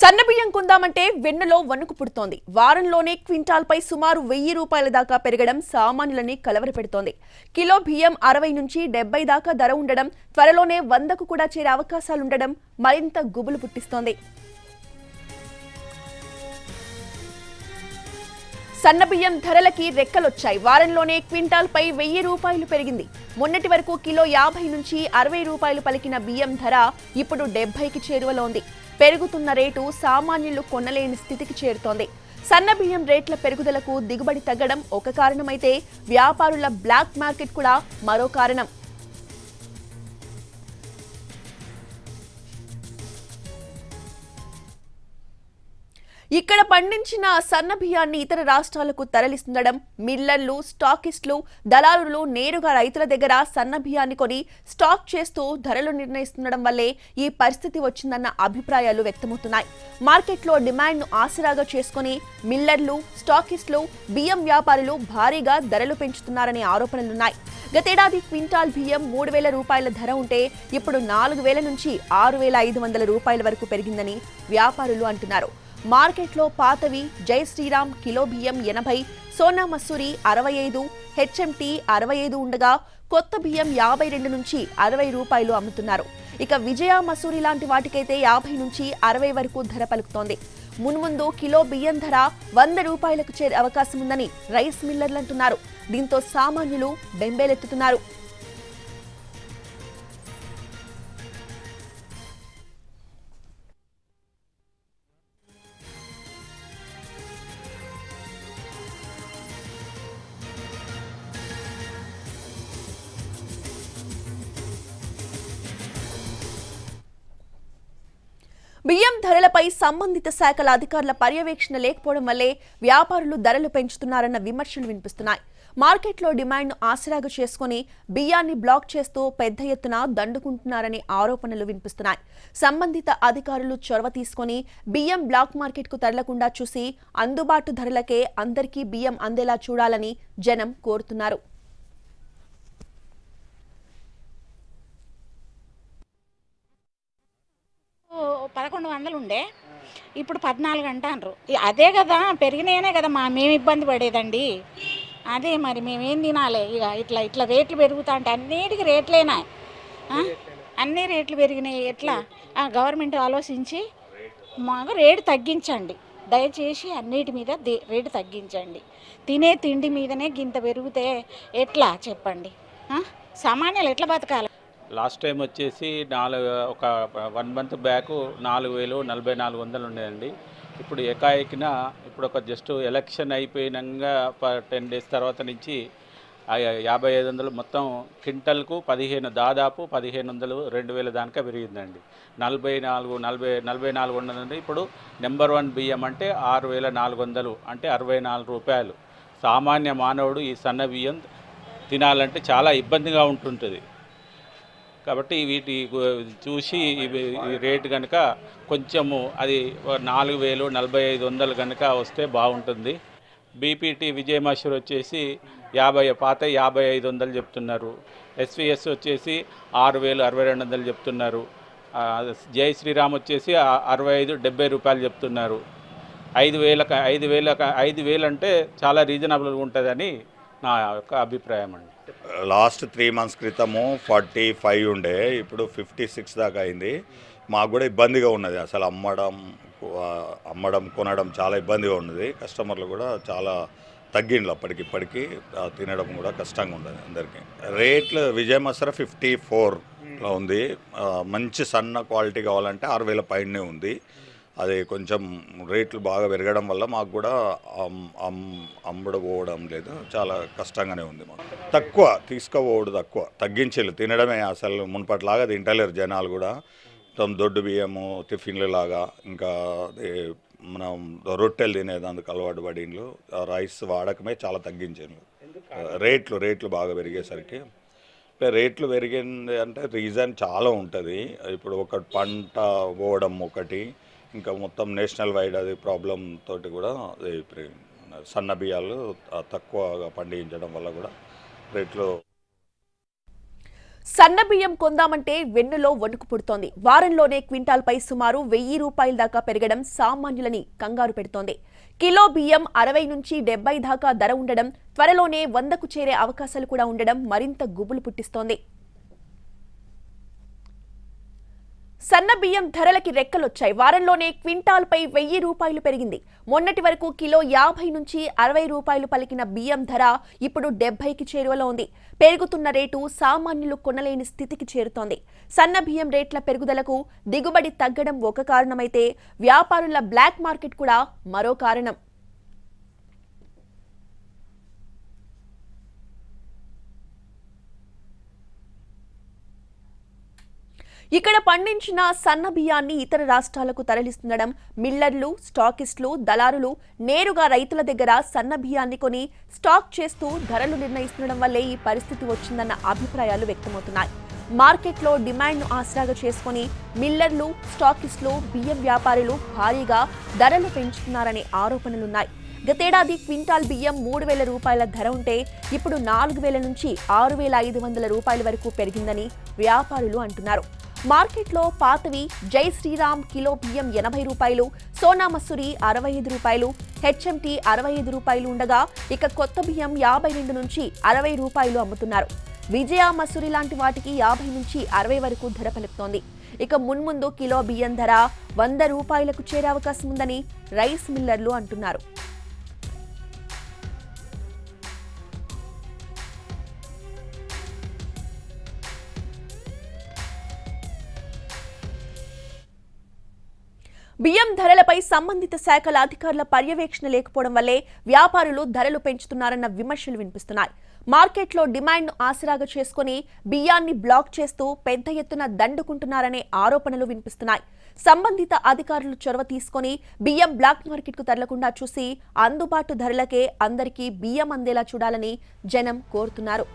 సన్నబియ్యం కొందామంటే వెన్నులో వణుకు పుడుతోంది. వారంలోనే క్వింటాల్పై సుమారు వెయ్యి రూపాయల దాకా పెరగడం సామాన్యులని కలవరపెడుతోంది. కిలో బియ్యం అరవై నుంచి డెబ్బై దాకా ధర ఉండడం త్వరలోనే వందకు కూడా చేరే అవకాశాలుండడం మరింత గుబులు పుట్టిస్తోంది. సన్నబియ్యం ధరలకి రెక్కలొచ్చాయి. వారంలోనే క్వింటాల్పై వెయ్యి రూపాయలు పెరిగింది. మొన్నటి వరకు కిలో యాభై నుంచి అరవై రూపాయలు పలికిన బియ్యం ధర ఇప్పుడు డెబ్బైకి చేరువలో ఉంది పెరుగుతున్న రేటు సామాన్యులు కొనలేని స్థితికి చేరుతోంది. సన్న బియ్యం రేట్ల పెరుగుదలకు దిగుబడి తగ్గడం ఒక కారణమైతే వ్యాపారుల బ్లాక్ మార్కెట్ కూడా మరో కారణం. ఇక్కడ పండించిన సన్న బియ్యాన్ని ఇతర రాష్ట్రాలకు తరలిస్తుండడం మిల్లర్లు స్టాకిస్టులు దళారులు నేరుగా రైతుల దగ్గర సన్న బియ్యాన్ని కొని స్టాక్ చేస్తూ ధరలు నిర్ణయిస్తుండడం వల్లే ఈ పరిస్థితి వచ్చిందన్న అభిప్రాయాలు వ్యక్తమవుతున్నాయి. మార్కెట్లో డిమాండ్ను ఆసరాగా చేసుకుని మిల్లర్లు స్టాకిస్టులు బియ్యం వ్యాపారులు భారీగా ధరలు పెంచుతున్నారనే ఆరోపణలున్నాయి. గతేడాది క్వింటాల్ బియ్యం మూడు వేల రూపాయల ధర ఉంటే ఇప్పుడు నాలుగు వేల నుంచి ఆరు వేల ఐదు వందల రూపాయల వరకు పెరిగిందని వ్యాపారులు అంటున్నారు. మార్కెట్లో పాతవి జై శ్రీరామ్ కిలో బియ్యం ఎనభై సోనా మసూరి అరవై ఐదు హెచ్ఎంటి అరవై ఐదు ఉండగా కొత్త బియ్యం యాభై రెండు నుంచి అరవై రూపాయలు అమ్ముతున్నారు. ఇక విజయ మసూరి లాంటి వాటికైతే యాభై నుంచి అరవై వరకు ధర పలుకుతోంది. మున్ముందు కిలో బియ్యం ధర వంద రూపాయలకు చేరే అవకాశం ఉందని రైస్ మిల్లర్లు అంటున్నారు. దీంతో సామాన్యులు బెంబేలెత్తుతున్నారు. బియ్యం ధరలపై సంబంధిత శాఖల అధికారుల పర్యవేక్షణ లేకపోవడం వల్లే వ్యాపారులు ధరలు పెంచుతున్నారన్న విమర్శలు వినిపిస్తున్నాయి. మార్కెట్లో డిమాండ్ను ఆసరాగా చేసుకుని బియ్యాన్ని బ్లాక్ చేస్తూ పెద్ద ఎత్తున దండుకుంటున్నారనే ఆరోపణలు వినిపిస్తున్నాయి. సంబంధిత అధికారులు చొరవ తీసుకొని బియ్యం బ్లాక్ మార్కెట్కు తరలకుండా చూసి అందుబాటు ధరలకే అందరికీ బియ్యం అందేలా చూడాలని జనం కోరుతున్నారు. పదకొండు వందలు ఉండే. ఇప్పుడు పద్నాలుగు గంట ఇ- అదే కదా పెరిగినాయనే కదా మా మేము ఇబ్బంది పడేదండి. అదే మరి మేమేం తినాలి? ఇక ఇట్లా ఇట్లా రేట్లు పెరుగుతా అంటే అన్నిటికీ రేట్లేనా? అన్ని రేట్లు పెరిగినాయి. ఎట్లా? గవర్నమెంట్ ఆలోచించి మాకు రేటు తగ్గించండి. దయచేసి అన్నిటి మీద రేటు తగ్గించండి. తినే తిండి మీదనే గింత పెరిగితే ఎట్లా చెప్పండి? సామాన్యాలు ఎట్లా బతకాలి? లాస్ట్ టైం వచ్చేసి నాలుగు ఒక వన్ మంత్ బ్యాక్ నాలుగు వేలు నలభై నాలుగు వందలు ఉండేదండి. ఇప్పుడు ఎకాఎకిన ఇప్పుడు ఒక జస్ట్ ఎలక్షన్ అయిపోయినాక టెన్ డేస్ తర్వాత నుంచి యాభై ఐదు వందలు మొత్తం క్వింటల్కు పదిహేను దాదాపు పదిహేను వందలు రెండు వేల దానికా పెరిగిందండి. నలభై నాలుగు నలభై నలభై నాలుగు వందలు ఇప్పుడు నెంబర్ వన్ బియ్యం అంటే ఆరు వేల నాలుగు వందలు అంటే అరవై నాలుగు రూపాయలు. సామాన్య మానవుడు ఈ సన్న బియ్యం తినాలంటే చాలా ఇబ్బందిగా ఉంటుంటుంది. కాబట్టి వీటి చూసి రేటు కనుక కొంచెము అది నాలుగు వేలు నలభై ఐదు వందలు కనుక వస్తే బాగుంటుంది. బీపీటీ విజయమషూర్ వచ్చేసి యాభై పాత యాభై ఐదు వందలు చెప్తున్నారు. ఎస్విఎస్ వచ్చేసి ఆరు వేలు అరవై రెండు వందలు చెప్తున్నారు. జై శ్రీరామ్ వచ్చేసి అరవై ఐదు డెబ్బై రూపాయలు చెప్తున్నారు. ఐదు వేలకు ఐదు వేలకు ఐదు వేలు అంటే చాలా రీజనబుల్గా ఉంటుందని నా యొక్క అభిప్రాయం అండి. లాస్ట్ త్రీ మంత్స్ క్రితము ఫార్టీ ఫైవ్ ఉండే ఇప్పుడు ఫిఫ్టీ సిక్స్ దాకా అయింది. మాకు కూడా ఇబ్బందిగా ఉన్నది. అసలు అమ్మడం అమ్మడం కొనడం చాలా ఇబ్బందిగా ఉన్నది. కస్టమర్లు కూడా చాలా తగ్గిండ్లు అప్పటికి ఇప్పటికి. తినడం కూడా కష్టంగా ఉండదు అందరికీ. రేట్లు విజయ మసర ఫిఫ్టీ ఫోర్లో ఉంది. మంచి సన్న క్వాలిటీ కావాలంటే ఆరు వేల పైనే ఉంది. అది కొంచెం రేట్లు బాగా పెరగడం వల్ల మాకు కూడా అమ్- అమ్- అమ్ముడుపోవడం లేదు. చాలా కష్టంగానే ఉంది మాకు. తక్కువ తీసుకుపోవడం తక్కువ. తగ్గించేళ్ళు తినడమే అసలు మునుపటిలాగా తింటలేరు జనాలు కూడా. మొత్తం దొడ్డు బియ్యము టిఫిన్లు లాగా ఇంకా అది మనం రొట్టెలు తినేదానికి అలవాటు పడిండ్లు. ఆ రైస్ వాడకమే చాలా తగ్గించారు రేట్లు రేట్లు బాగా పెరిగేసరికి. రేట్లు పెరిగింది అంటే రీజన్ చాలా ఉంటుంది. ఇప్పుడు ఒక పంట పోవడం ఒకటి ఇంకా మొత్తం నేషనల్ వైడ్ అది ప్రాబ్లం తోటి కూడా సన్న బియ్యాలు తక్కువగా పండించడం వల్ల కూడా రేట్లు సన్న బియ్యం కొందామంటే వెన్నులో వణుకు పుడుతోంది. వారంలోనే క్వింటాల్పై సుమారు వెయ్యి రూపాయల దాకా పెరగడం సామాన్యులని కంగారు పెడుతోంది. కిలో బియ్యం అరవై నుంచి డెబ్బై దాకా ధర ఉండడం త్వరలోనే వందకు చేరే అవకాశాలు కూడా ఉండడం మరింత గుబులు పుట్టిస్తోంది. సన్న బియ్యం ధరలకి రెక్కలొచ్చాయి. వారంలోనే క్వింటాల్పై వెయ్యి రూపాయలు పెరిగింది. మొన్నటి వరకు కిలో యాభై నుంచి అరవై రూపాయలు పలికిన బియ్యం ధర ఇప్పుడు డెబ్బైకి చేరువలో ఉంది. పెరుగుతున్న రేటు సామాన్యులు కొనలేని స్థితికి చేరుతోంది. సన్న బియ్యం రేట్ల పెరుగుదలకు దిగుబడి తగ్గడం ఒక కారణమైతే వ్యాపారుల బ్లాక్ మార్కెట్ కూడా మరో కారణం. ఇక్కడ పండించిన సన్న బియ్యాన్ని ఇతర రాష్ట్రాలకు తరలిస్తుండడం మిల్లర్లు స్టాకిస్టులు దళారులు నేరుగా రైతుల దగ్గర సన్న బియ్యాన్ని కొని స్టాక్ చేస్తూ ధరలు నిర్ణయిస్తుండడం వల్లే ఈ పరిస్థితి వచ్చిందన్న అభిప్రాయాలు వ్యక్తమవుతున్నాయి. మార్కెట్లో డిమాండ్ను ఆసరాగా చేసుకొని మిల్లర్లు స్టాకిస్టులు బియ్యం వ్యాపారులు భారీగా ధరలు పెంచుతున్నారనే ఆరోపణలున్నాయి. గతేడాది క్వింటాల్ బియ్యం మూడు వేల రూపాయల ధర ఉంటే ఇప్పుడు నాలుగు వేల నుంచి ఆరు వేల ఐదు వందల రూపాయల వరకు పెరిగిందని వ్యాపారులు అంటున్నారు. మార్కెట్లో పాతవి జై శ్రీరామ్ కిలో బియ్యం ఎనభై రూపాయలు సోనా మసూరి అరవై ఐదు రూపాయలు హెచ్ఎంటీ అరవై ఐదు రూపాయలు ఉండగా ఇక కొత్త బియ్యం యాభై రెండు నుంచి అరవై రూపాయలు అమ్ముతున్నారు. విజయ మసూరి లాంటి వాటికి యాభై నుంచి అరవై వరకు ధర పలుకుతోంది. ఇక మున్ముందు కిలో బియ్యం ధర వంద రూపాయలకు చేరే అవకాశం ఉందని రైస్ మిల్లర్లు అంటున్నారు. బియ్యం ధరలపై సంబంధిత శాఖల అధికారుల పర్యవేక్షణ లేకపోవడం వల్లే వ్యాపారులు ధరలు పెంచుతున్నారన్న విమర్శలు వినిపిస్తున్నాయి. మార్కెట్లో డిమాండ్ను ఆసరాగా చేసుకుని బియ్యాన్ని బ్లాక్ చేస్తూ పెద్ద ఎత్తున దండుకుంటున్నారనే ఆరోపణలు వినిపిస్తున్నాయి. సంబంధిత అధికారులు చొరవ తీసుకొని బియ్యం బ్లాక్ మార్కెట్కు తరలకుండా చూసి అందుబాటు ధరలకే అందరికీ బియ్యం అందేలా చూడాలని జనం కోరుతున్నారు.